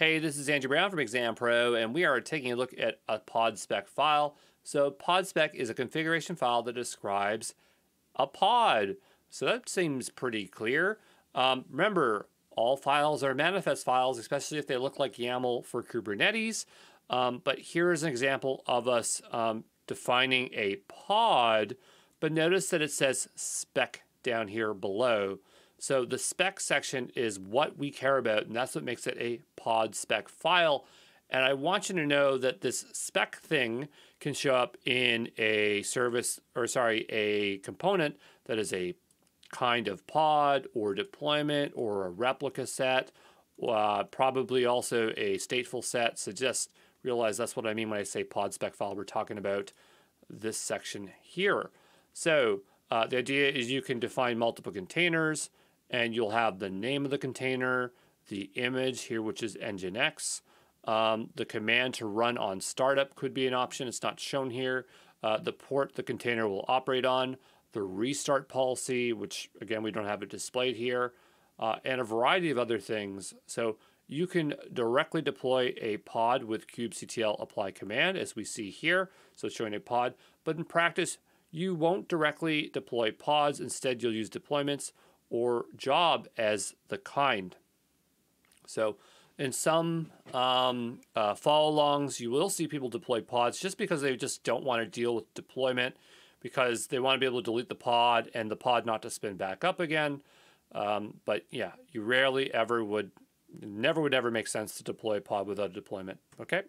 Hey, this is Andrew Brown from Exam Pro, and we are taking a look at a pod spec file. So pod spec is a configuration file that describes a pod. So that seems pretty clear. Um, remember, all files are manifest files, especially if they look like YAML for Kubernetes. Um, but here is an example of us um, defining a pod, but notice that it says spec down here below. So the spec section is what we care about, and that's what makes it a pod spec file. And I want you to know that this spec thing can show up in a service, or sorry, a component that is a kind of pod or deployment or a replica set, uh, probably also a stateful set. So just realize that's what I mean when I say pod spec file. We're talking about this section here. So uh, the idea is you can define multiple containers and you'll have the name of the container, the image here, which is Nginx. Um, the command to run on startup could be an option. It's not shown here. Uh, the port the container will operate on, the restart policy, which again, we don't have it displayed here, uh, and a variety of other things. So you can directly deploy a pod with kubectl apply command, as we see here. So it's showing a pod, but in practice, you won't directly deploy pods. Instead, you'll use deployments or job as the kind. So in some um, uh, follow alongs, you will see people deploy pods just because they just don't want to deal with deployment because they want to be able to delete the pod and the pod not to spin back up again. Um, but yeah, you rarely ever would, never would ever make sense to deploy a pod without a deployment. Okay.